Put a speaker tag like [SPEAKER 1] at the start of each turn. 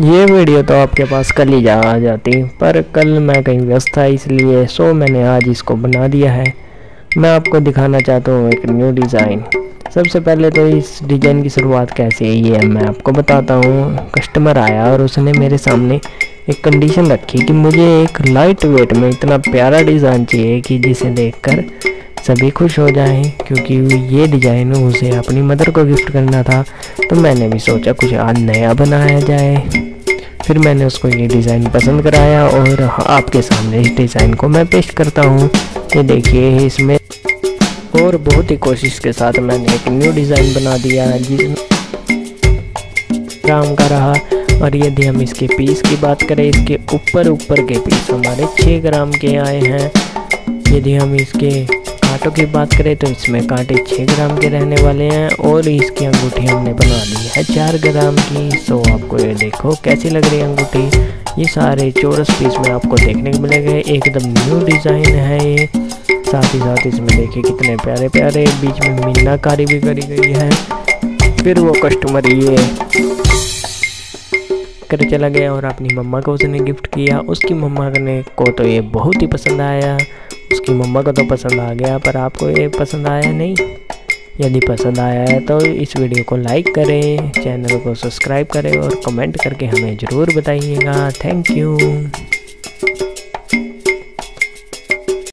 [SPEAKER 1] ये वीडियो तो आपके पास कल ही जा, आ जाती, पर कल मैं कहीं व्यस्त था, इसलिए सो मैंने आज इसको बना दिया है। मैं आपको दिखाना चाहता हूँ एक न्यू डिज़ाइन सबसे पहले तो इस डिज़ाइन की शुरुआत कैसे है, ये मैं आपको बताता हूँ। कस्टमर आया और उसने मेरे सामने एक कंडीशन रखी कि मुझे एक लाइट वेट में इतना प्यारा डिज़ाइन चाहिए कि जिसे देखकर सभी खुश हो जाएँ, क्योंकि ये डिज़ाइन उसे अपनी मदर को गिफ्ट करना था तो मैंने भी सोचा कुछ आज नया बनाया जाए। फिर मैंने उसको ये डिज़ाइन पसंद कराया और आपके सामने इस डिज़ाइन को मैं पेश करता हूँ। ये देखिए, इसमें और बहुत ही कोशिश के साथ मैंने एक न्यू डिज़ाइन बना दिया जिसमें काम का रहा और यदि हम इसके पीस की बात करें, इसके ऊपर ऊपर के पीस हमारे 6 ग्राम के आए हैं। यदि हम इसके कांटों की बात करें तो इसमें कांटे 6 ग्राम के रहने वाले हैं और इसकी अंगूठी हमने बना ली है 4 ग्राम की। सो आपको ये देखो कैसी लग रही है अंगूठी। ये सारे चौरस पीस में आपको देखने को मिलेगा। एकदम न्यू डिज़ाइन है ये। साथ ही साथ इसमें देखिए कितने प्यारे प्यारे बीच में मीनाकारी भी करी गई है। फिर वो कस्टमर ये कर चला गया और अपनी मम्मा को उसने गिफ्ट किया। उसकी मम्मा ने को तो ये बहुत ही पसंद आया। उसकी मम्मा को तो पसंद आ गया, पर आपको ये पसंद आया नहीं? यदि पसंद आया है तो इस वीडियो को लाइक करें, चैनल को सब्सक्राइब करें और कमेंट करके हमें ज़रूर बताइएगा। Thank you.